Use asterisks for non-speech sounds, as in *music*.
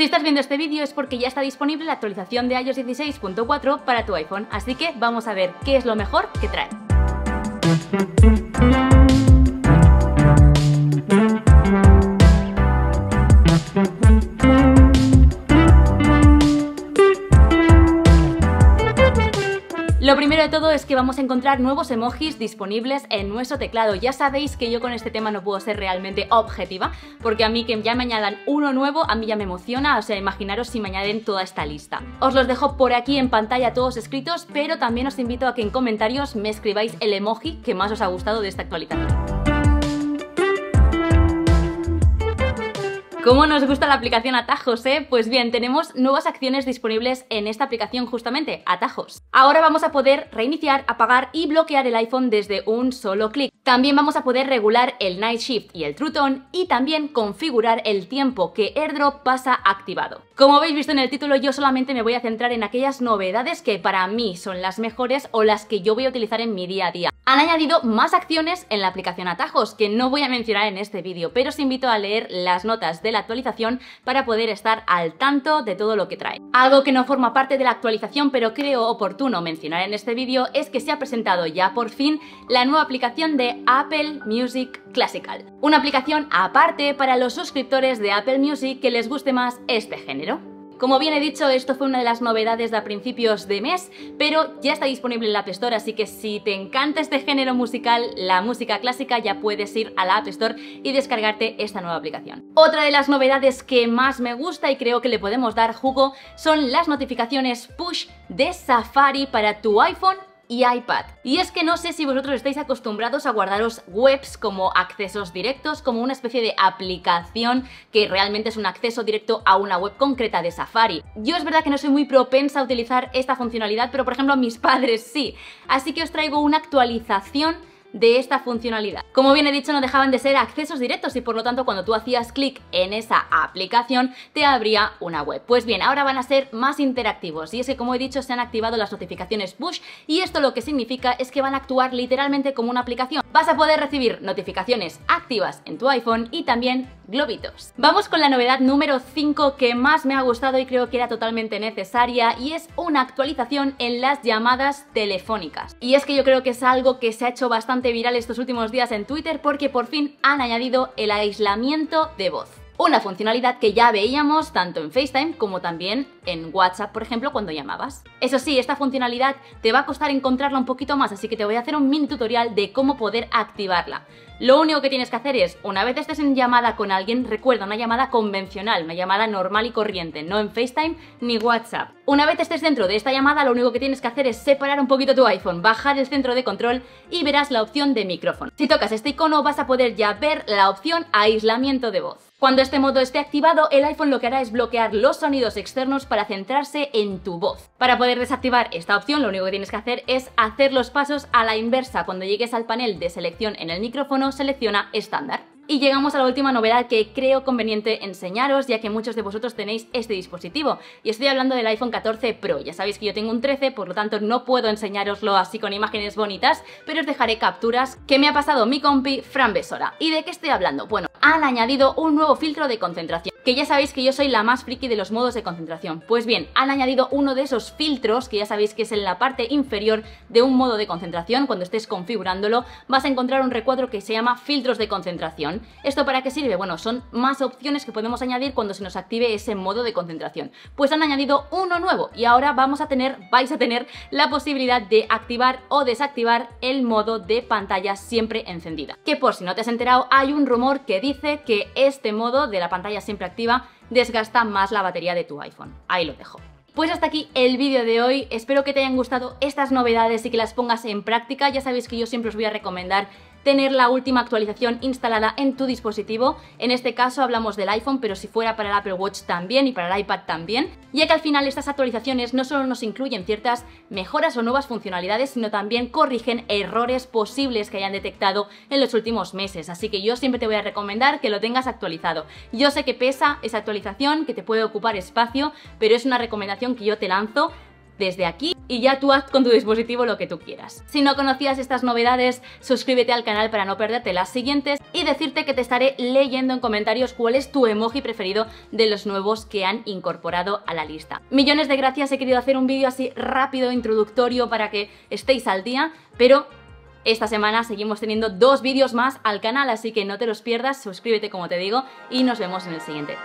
Si estás viendo este vídeo es porque ya está disponible la actualización de iOS 16.4 para tu iPhone, así que vamos a ver qué es lo mejor que trae. Lo primero de todo es que vamos a encontrar nuevos emojis disponibles en nuestro teclado. Ya sabéis que yo con este tema no puedo ser realmente objetiva, porque a mí que ya me añadan uno nuevo, a mí ya me emociona, o sea, imaginaros si me añaden toda esta lista. Os los dejo por aquí en pantalla todos escritos, pero también os invito a que en comentarios me escribáis el emoji que más os ha gustado de esta actualización. ¿Cómo nos gusta la aplicación Atajos, eh? Pues bien, tenemos nuevas acciones disponibles en esta aplicación justamente, Atajos. Ahora vamos a poder reiniciar, apagar y bloquear el iPhone desde un solo clic. También vamos a poder regular el Night Shift y el True Tone y también configurar el tiempo que AirDrop pasa activado. Como habéis visto en el título, yo solamente me voy a centrar en aquellas novedades que para mí son las mejores o las que yo voy a utilizar en mi día a día. Han añadido más acciones en la aplicación Atajos que no voy a mencionar en este vídeo, pero os invito a leer las notas de la actualización para poder estar al tanto de todo lo que trae. Algo que no forma parte de la actualización pero creo oportuno mencionar en este vídeo es que se ha presentado ya por fin la nueva aplicación de Apple Music Classical. Una aplicación aparte para los suscriptores de Apple Music que les guste más este género. Como bien he dicho, esto fue una de las novedades de a principios de mes, pero ya está disponible en la App Store, así que si te encanta este género musical, la música clásica, ya puedes ir a la App Store y descargarte esta nueva aplicación. Otra de las novedades que más me gusta y creo que le podemos dar jugo son las notificaciones push de Safari para tu iPhone y iPad. Y es que no sé si vosotros estáis acostumbrados a guardaros webs como accesos directos, como una especie de aplicación que realmente es un acceso directo a una web concreta de Safari. Yo es verdad que no soy muy propensa a utilizar esta funcionalidad, pero por ejemplo mis *laughs* padres sí. Así que os traigo una actualización de esta funcionalidad. Como bien he dicho, no dejaban de ser accesos directos y por lo tanto cuando tú hacías clic en esa aplicación te abría una web. Pues bien, ahora van a ser más interactivos y es que como he dicho se han activado las notificaciones push y esto lo que significa es que van a actuar literalmente como una aplicación. Vas a poder recibir notificaciones activas en tu iPhone y también globitos. Vamos con la novedad número 5 que más me ha gustado y creo que era totalmente necesaria y es una actualización en las llamadas telefónicas. Y es que yo creo que es algo que se ha hecho bastante viral estos últimos días en Twitter porque por fin han añadido el aislamiento de voz una funcionalidad que ya veíamos tanto en FaceTime como también en WhatsApp, por ejemplo, cuando llamabas. Eso sí, esta funcionalidad te va a costar encontrarla un poquito más, así que te voy a hacer un mini tutorial de cómo poder activarla. Lo único que tienes que hacer es, una vez estés en llamada con alguien, recuerda una llamada convencional, una llamada normal y corriente, no en FaceTime ni WhatsApp. Una vez estés dentro de esta llamada, lo único que tienes que hacer es separar un poquito tu iPhone, bajar el centro de control y verás la opción de micrófono. Si tocas este icono vas a poder ya ver la opción aislamiento de voz. Cuando este modo esté activado, el iPhone lo que hará es bloquear los sonidos externos para centrarse en tu voz. Para poder desactivar esta opción, lo único que tienes que hacer es hacer los pasos a la inversa. Cuando llegues al panel de selección en el micrófono, selecciona estándar. Y llegamos a la última novedad que creo conveniente enseñaros, ya que muchos de vosotros tenéis este dispositivo. Y estoy hablando del iPhone 14 Pro. Ya sabéis que yo tengo un 13, por lo tanto no puedo enseñaroslo así con imágenes bonitas, pero os dejaré capturas que me ha pasado mi compi Fran Besora. ¿Y de qué estoy hablando? Bueno, han añadido un nuevo filtro de concentración. Que ya sabéis que yo soy la más friki de los modos de concentración. Pues bien, han añadido uno de esos filtros, que ya sabéis que es en la parte inferior de un modo de concentración. Cuando estés configurándolo, vas a encontrar un recuadro que se llama filtros de concentración. ¿Esto para qué sirve? Bueno, son más opciones que podemos añadir cuando se nos active ese modo de concentración. Pues han añadido uno nuevo y ahora vamos a tener, vais a tener la posibilidad de activar o desactivar el modo de pantalla siempre encendida. Que por si no te has enterado, hay un rumor que dice que este modo de la pantalla siempre activa desgasta más la batería de tu iPhone. Ahí lo dejo. Pues hasta aquí el vídeo de hoy, espero que te hayan gustado estas novedades y que las pongas en práctica, ya sabéis que yo siempre os voy a recomendar tener la última actualización instalada en tu dispositivo. En este caso hablamos del iPhone, pero si fuera para el Apple Watch también y para el iPad también, ya que al final estas actualizaciones no solo nos incluyen ciertas mejoras o nuevas funcionalidades, sino también corrigen errores posibles que hayan detectado en los últimos meses. Así que yo siempre te voy a recomendar que lo tengas actualizado. Yo sé que pesa esa actualización, que te puede ocupar espacio, pero es una recomendación que yo te lanzo desde aquí y ya tú haz con tu dispositivo lo que tú quieras. Si no conocías estas novedades, suscríbete al canal para no perderte las siguientes y decirte que te estaré leyendo en comentarios cuál es tu emoji preferido de los nuevos que han incorporado a la lista. Millones de gracias, he querido hacer un vídeo así rápido, introductorio para que estéis al día, pero esta semana seguimos teniendo dos vídeos más al canal, así que no te los pierdas, suscríbete como te digo y nos vemos en el siguiente.